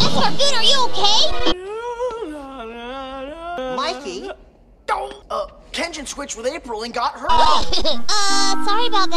Scargoon, are you okay? Mikey? Uh, Kenjin switched with April and got hurt. uh, sorry about that.